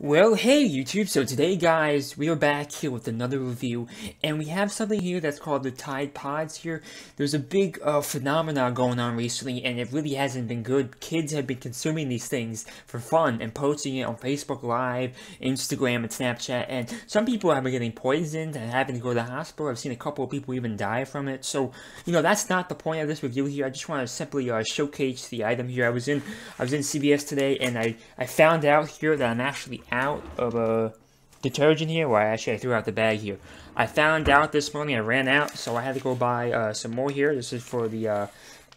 Well, hey YouTube, so today guys, we are back here with another review, and we have something here that's called the Tide Pods here. There's a big uh, phenomenon going on recently, and it really hasn't been good. Kids have been consuming these things for fun and posting it on Facebook Live, Instagram, and Snapchat, and some people have been getting poisoned and having to go to the hospital. I've seen a couple of people even die from it, so, you know, that's not the point of this review here. I just want to simply uh, showcase the item here. I was in I was in CVS today, and I, I found out here that I'm actually out of a detergent here. Well, actually, I threw out the bag here. I found out this morning I ran out, so I had to go buy uh, some more here. This is for the, uh,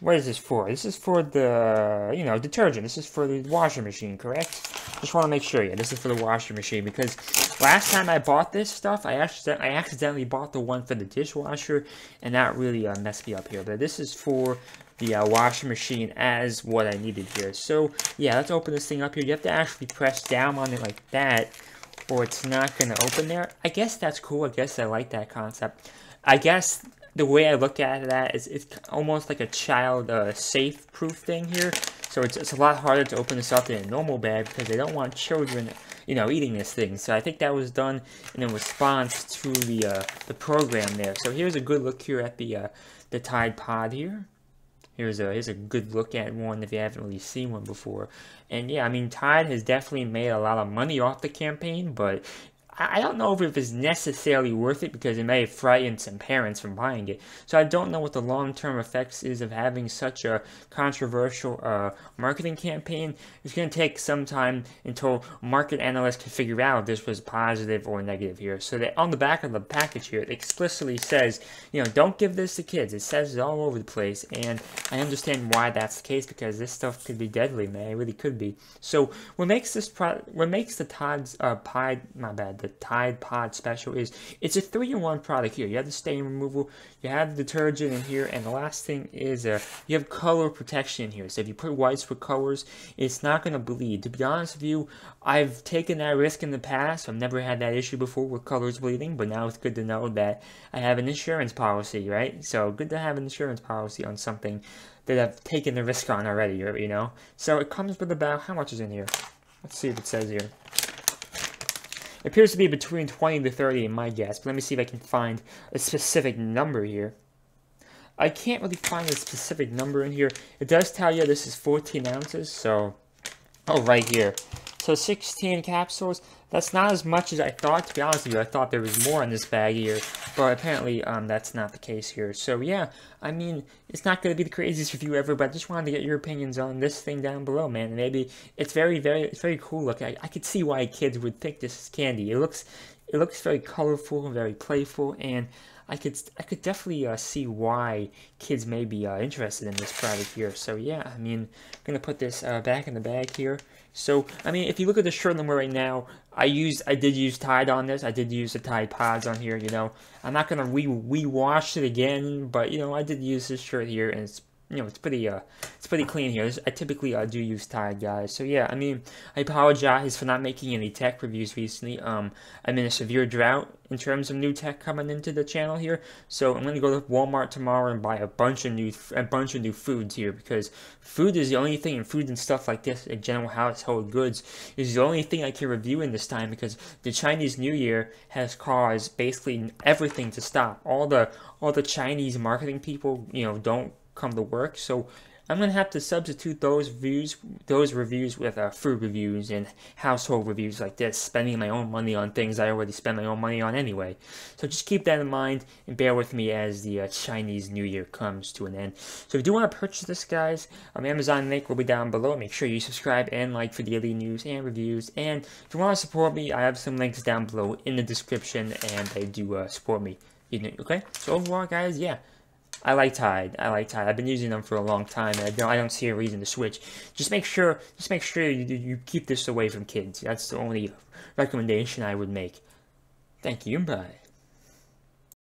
what is this for? This is for the, you know, detergent. This is for the washing machine, correct? Just want to make sure, yeah, this is for the washing machine, because last time I bought this stuff, I, accident I accidentally bought the one for the dishwasher, and that really uh, messed me up here. But this is for the uh, washing machine as what I needed here. So, yeah, let's open this thing up here. You have to actually press down on it like that, or it's not going to open there. I guess that's cool. I guess I like that concept. I guess the way I look at that is it's almost like a child uh, safe proof thing here. So it's, it's a lot harder to open this up than a normal bag because they don't want children, you know, eating this thing. So I think that was done in response to the uh, the program there. So here's a good look here at the uh, the Tide Pod here. Here's a here's a good look at one if you haven't really seen one before. And yeah, I mean Tide has definitely made a lot of money off the campaign, but I don't know if it's necessarily worth it because it may have frightened some parents from buying it. So I don't know what the long-term effects is of having such a controversial uh, marketing campaign. It's going to take some time until market analysts can figure out if this was positive or negative here. So that on the back of the package here, it explicitly says, you know, don't give this to kids. It says it all over the place, and I understand why that's the case because this stuff could be deadly, man. It really could be. So what makes this pro what makes the Todd's uh, pie, my bad, the Tide Pod Special is it's a three-in-one product here. You have the stain removal, you have the detergent in here, and the last thing is uh, you have color protection here. So if you put whites with colors, it's not going to bleed. To be honest with you, I've taken that risk in the past. I've never had that issue before with colors bleeding, but now it's good to know that I have an insurance policy, right? So good to have an insurance policy on something that I've taken the risk on already, you know? So it comes with about, how much is in here? Let's see if it says here. It appears to be between 20 to 30 in my guess, but let me see if I can find a specific number here. I can't really find a specific number in here. It does tell you this is 14 ounces, so... Oh, right here. So 16 capsules. That's not as much as I thought, to be honest with you. I thought there was more in this bag here, but apparently um, that's not the case here. So yeah, I mean, it's not going to be the craziest review ever, but I just wanted to get your opinions on this thing down below, man. maybe it's very, very, it's very cool Look, I, I could see why kids would think this is candy. It looks, it looks very colorful very playful, and I could I could definitely uh, see why kids may be uh, interested in this product here. So yeah, I mean, I'm gonna put this uh, back in the bag here. So I mean, if you look at the shirt number right now, I used I did use Tide on this. I did use the Tide Pods on here. You know, I'm not gonna re re wash it again, but you know, I did use this shirt here, and it's you know, it's pretty, uh, it's pretty clean here. I typically uh, do use Tide, guys. So yeah, I mean, I apologize for not making any tech reviews recently. Um, I'm in a severe drought in terms of new tech coming into the channel here. So I'm gonna go to Walmart tomorrow and buy a bunch of new, a bunch of new foods here because food is the only thing, and food and stuff like this, in general household goods, is the only thing I can review in this time because the Chinese New Year has caused basically everything to stop. All the, all the Chinese marketing people, you know, don't come to work. So I'm gonna have to substitute those reviews, those reviews with uh, food reviews and household reviews like this, spending my own money on things I already spend my own money on anyway. So just keep that in mind and bear with me as the uh, Chinese New Year comes to an end. So if you do want to purchase this, guys, um, Amazon link will be down below. Make sure you subscribe and like for daily news and reviews. And if you want to support me, I have some links down below in the description, and they do uh, support me. Okay, so overall, guys, yeah. I like Tide. I like Tide. I've been using them for a long time, and I don't, I don't see a reason to switch. Just make sure, just make sure you, you keep this away from kids. That's the only recommendation I would make. Thank you. Bye.